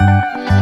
Música